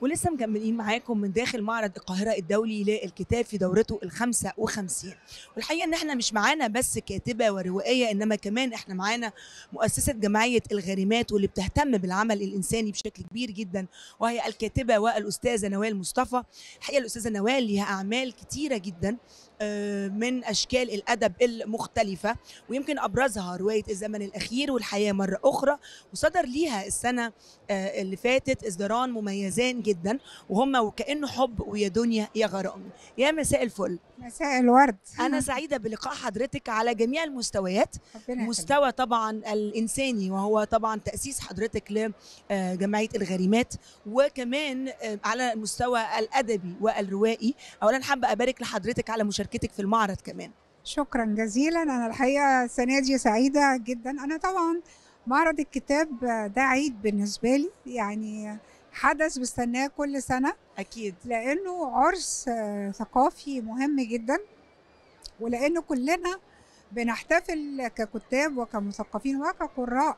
ولسه مكملين معاكم من داخل معرض القاهرة الدولي للكتاب في دورته الخامسة وخمسين. والحقيقة إن إحنا مش معانا بس كاتبة وروائية إنما كمان إحنا معانا مؤسسة جمعية الغارمات واللي بتهتم بالعمل الإنساني بشكل كبير جدا وهي الكاتبة والأستاذة نوال مصطفى. الحقيقة الأستاذة نوال ليها أعمال كتيرة جدا من أشكال الأدب المختلفة ويمكن أبرزها رواية الزمن الأخير والحياة مرة أخرى وصدر ليها السنة آه، اللي فاتت اصداران مميزان جدا وهما وكأنه حب ويا دنيا يا غرام. يا مساء الفل. مساء الورد. أنا سعيدة بلقاء حضرتك على جميع المستويات. مستوى طبعا الإنساني وهو طبعا تأسيس حضرتك لجمعيه الغريمات وكمان آه، على المستوى الأدبي والروائي. اولا حابة أبارك لحضرتك على مشاركتك في المعرض كمان. شكرا جزيلا. أنا الحقيقة السنة دي سعيدة جدا. أنا طبعا معرض الكتاب ده عيد بالنسبة لي يعني حدث بستناه كل سنة. أكيد. لأنه عرس ثقافي مهم جدا ولأنه كلنا بنحتفل ككتاب وكمثقفين وكقراء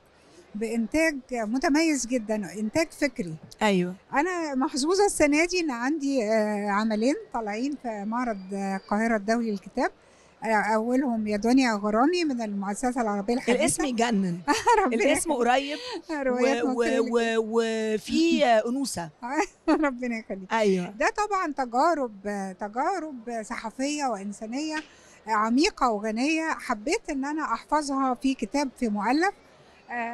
بإنتاج متميز جدا انتاج فكري. أيوه. أنا محظوظة السنة دي إن عندي آه، عملين طالعين في معرض القاهرة الدولي للكتاب. آه، أولهم يا دنيا غرامي من المؤسسة العربية الحديثة. الاسم يجنن. الاسم قريب. وفي أنوثة. ربنا يخليك. أيوه. ده طبعا تجارب تجارب صحفية وإنسانية عميقة وغنية. حبيت إن أنا أحفظها في كتاب في مؤلف.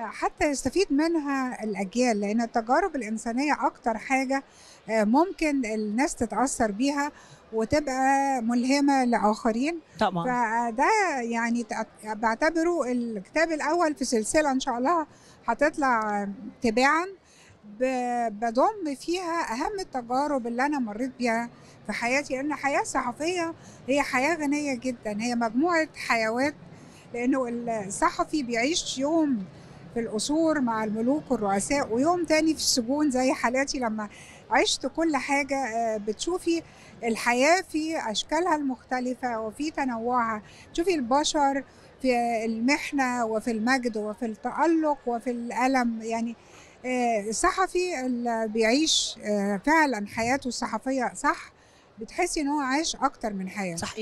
حتى يستفيد منها الأجيال لأن التجارب الإنسانية أكتر حاجة آه، ممكن الناس تتأثر بيها وتبقى ملهمة لآخرين. طبعا. فده يعني بعتبره الكتاب الأول في سلسلة إن شاء الله هتطلع تباعا بضم فيها أهم التجارب اللي أنا مريت بيها في حياتي. لأن الحياة الصحفيه هي حياة غنية جدا هي مجموعة حيوات لأنه الصحفي بيعيش يوم في القصور مع الملوك والرؤساء ويوم تاني في السجون زي حالاتي لما عشت كل حاجة آه، بتشوفي الحياة في أشكالها المختلفة وفي تنوعها. تشوفي البشر في المحنة وفي المجد وفي التألق وفي الألم يعني آه، الصحفي اللي بيعيش آه، فعلا حياته الصحفية صح بتحسي إن هو عايش أكتر من حياة. صحيح.